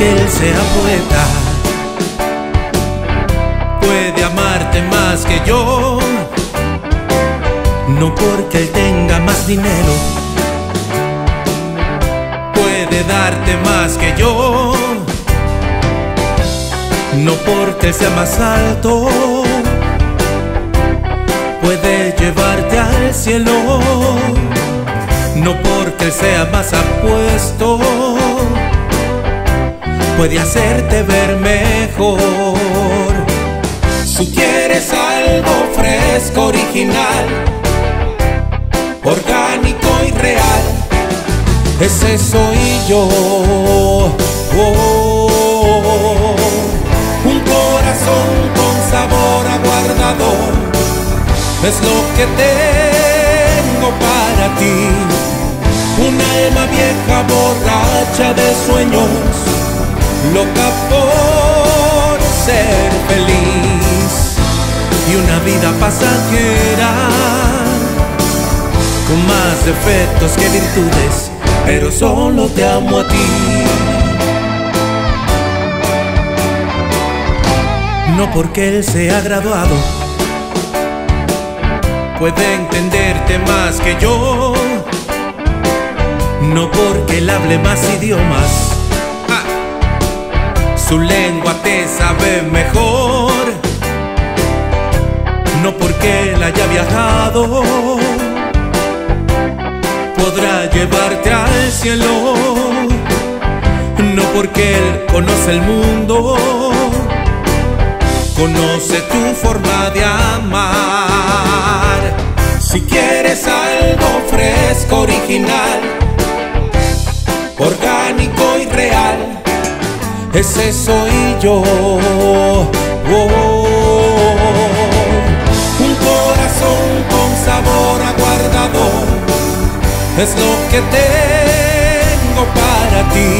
porque él sea poeta, puede amarte más que yo, no porque él tenga más dinero, puede darte más que yo, no porque él sea más alto, puede llevarte al cielo, no porque él sea más apuesto puede hacerte ver mejor. Si quieres algo fresco, original, orgánico y real, ese soy yo. Oh, un corazón con sabor aguardador es lo que tengo para ti. Una alma vieja borracha de sueños loca por ser feliz y una vida pasajera con más defectos que virtudes, pero solo te amo a ti. No porque él sea graduado, puede entenderte más que yo. No porque él hable más idiomas su lengua te sabe mejor, no porque él haya viajado, podrá llevarte al cielo, no porque él conoce el mundo, conoce tu forma de amar. Si quieres algo ese soy yo. Oh, un corazón con sabor aguardador es lo que tengo para ti.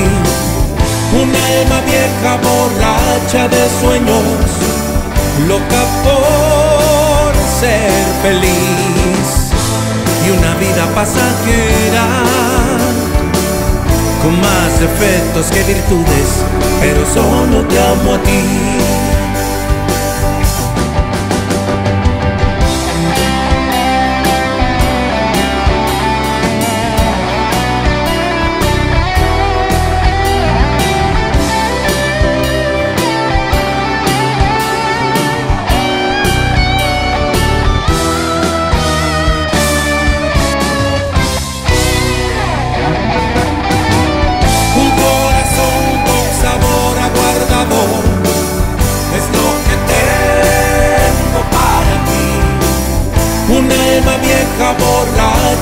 Un alma vieja borracha de sueños, loca por ser feliz y una vida pasajera con más defectos que virtudes, pero solo te amo a ti.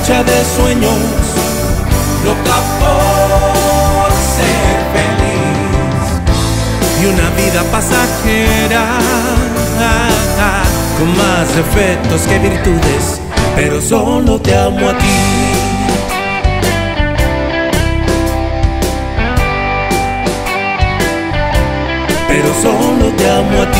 de sueños, loca por ser feliz. Y una vida pasajera, con más defectos que virtudes, pero solo te amo a ti. Pero solo te amo a ti.